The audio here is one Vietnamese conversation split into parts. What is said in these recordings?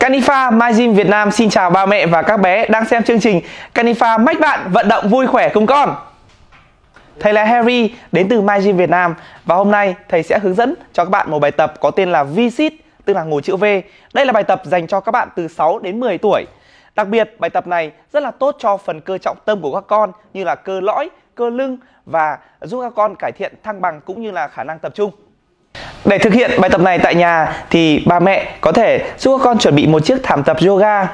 Canifa My Việt Nam xin chào ba mẹ và các bé đang xem chương trình Canifa mách bạn vận động vui khỏe cùng con. Thầy là Harry đến từ MyGym Việt Nam và hôm nay thầy sẽ hướng dẫn cho các bạn một bài tập có tên là V-Sit tức là ngồi chữ V. Đây là bài tập dành cho các bạn từ 6 đến 10 tuổi. Đặc biệt bài tập này rất là tốt cho phần cơ trọng tâm của các con như là cơ lõi, cơ lưng và giúp các con cải thiện thăng bằng cũng như là khả năng tập trung. Để thực hiện bài tập này tại nhà thì ba mẹ có thể giúp các con chuẩn bị một chiếc thảm tập yoga.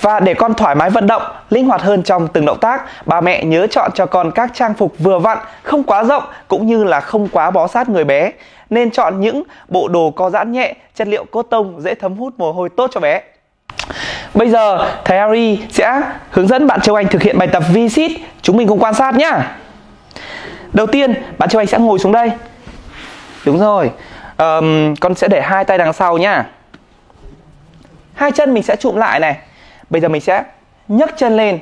Và để con thoải mái vận động, linh hoạt hơn trong từng động tác, ba mẹ nhớ chọn cho con các trang phục vừa vặn, không quá rộng cũng như là không quá bó sát người bé. Nên chọn những bộ đồ co giãn nhẹ, chất liệu cốt tông dễ thấm hút mồ hôi tốt cho bé. Bây giờ thầy Harry sẽ hướng dẫn bạn Châu Anh thực hiện bài tập V-sit. Chúng mình cùng quan sát nhá. Đầu tiên, bạn Châu Anh sẽ ngồi xuống đây Đúng rồi. Um, Con sẽ để hai tay đằng sau nhá. Hai chân mình sẽ chụm lại này. Bây giờ mình sẽ nhấc chân lên.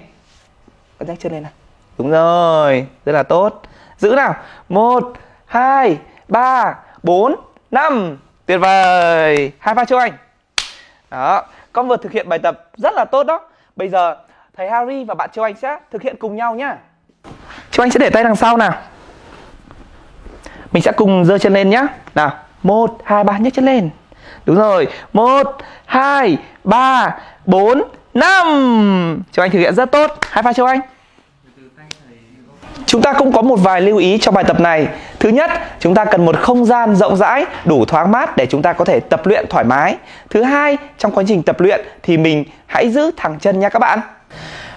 Con nhấc chân lên nào. Đúng rồi Rất là tốt. Giữ nào. Một hai ba bốn năm. Tuyệt vời. Hai pha cho anh. Đó Con vừa thực hiện bài tập rất là tốt đó. Bây giờ thầy Harry và bạn Châu Anh sẽ thực hiện cùng nhau nhá. Châu Anh sẽ để tay đằng sau nào mình sẽ cùng giơ chân lên nhá. Nào. Một hai ba nhấc chân lên. Đúng rồi. Một hai ba bốn năm. Châu anh thực hiện rất tốt. Hai pha châu anh. Chúng ta cũng có một vài lưu ý cho bài tập này. Thứ nhất, chúng ta cần một không gian rộng rãi, đủ thoáng mát để chúng ta có thể tập luyện thoải mái. Thứ hai, trong quá trình tập luyện thì mình hãy giữ thẳng chân nha các bạn.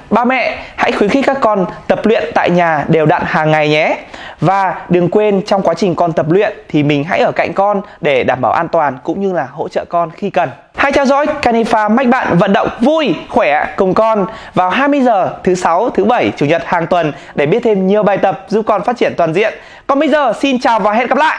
Ba mẹ hãy khuyến khích các con tập luyện tại nhà đều đặn hàng ngày nhé. Và đừng quên trong quá trình con tập luyện thì mình hãy ở cạnh con để đảm bảo an toàn cũng như là hỗ trợ con khi cần. Hãy theo dõi Canifa mách bạn vận động vui, khỏe cùng con vào 20 giờ thứ sáu, thứ bảy, chủ nhật hàng tuần để biết thêm nhiều bài tập giúp con phát triển toàn diện. Còn bây giờ xin chào và hẹn gặp lại.